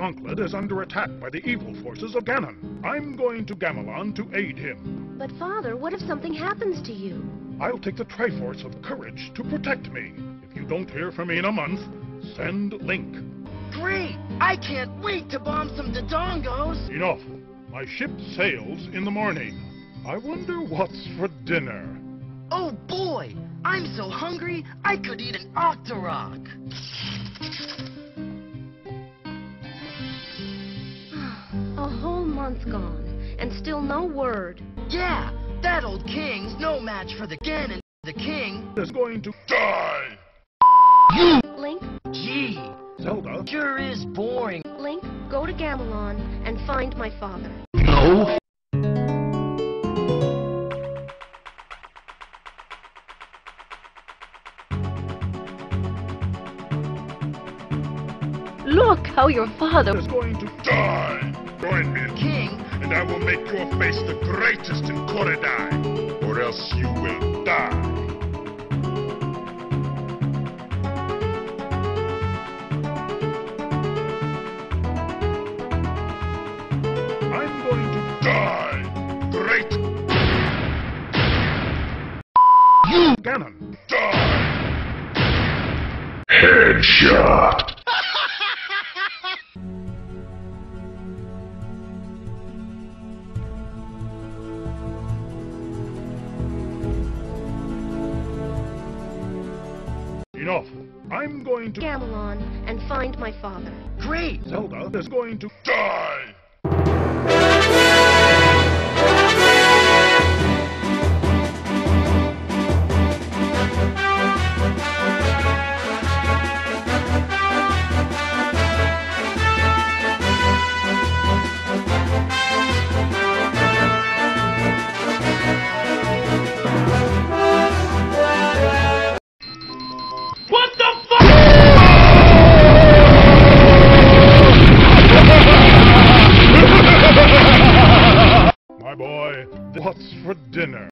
Onkled is under attack by the evil forces of Ganon. I'm going to Gamelon to aid him. But Father, what if something happens to you? I'll take the Triforce of Courage to protect me. If you don't hear from me in a month, send Link. Great! I can't wait to bomb some Dodongos! Enough. My ship sails in the morning. I wonder what's for dinner. Oh boy! I'm so hungry, I could eat an Octorok! Whole month gone, and still no word. Yeah, that old king's no match for the Ganon. The king, Is going to die. You! Link, gee, Zelda, sure is boring. Link, go to Gamelon and find my father. no. Look how your father... Is going to die. King, and I will make your face the greatest in Koridai, or else you will die. I'm going to die. Great. You, Ganon, die. Headshot. I'm going to... Gamelon and find my father. great! Zelda is going to die. What's for dinner?